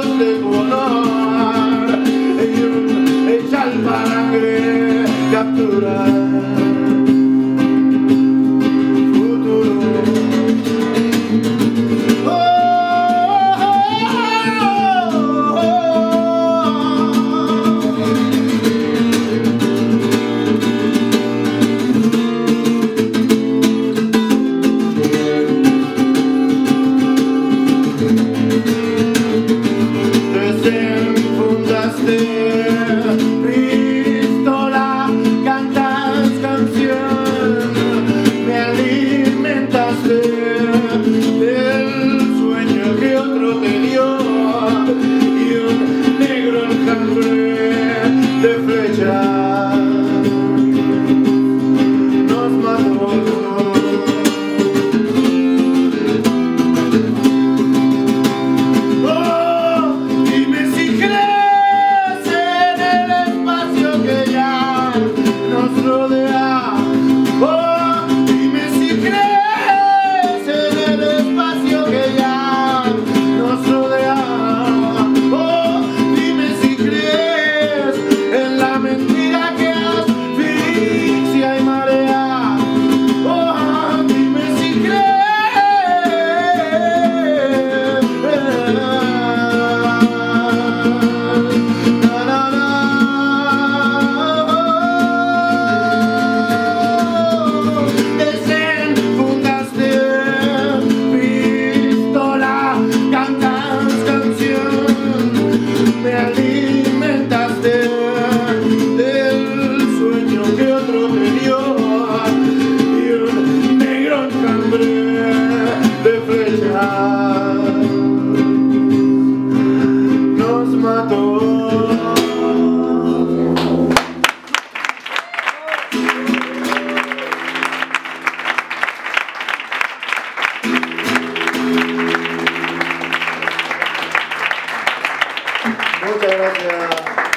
cambios de color y un Muchas gracias.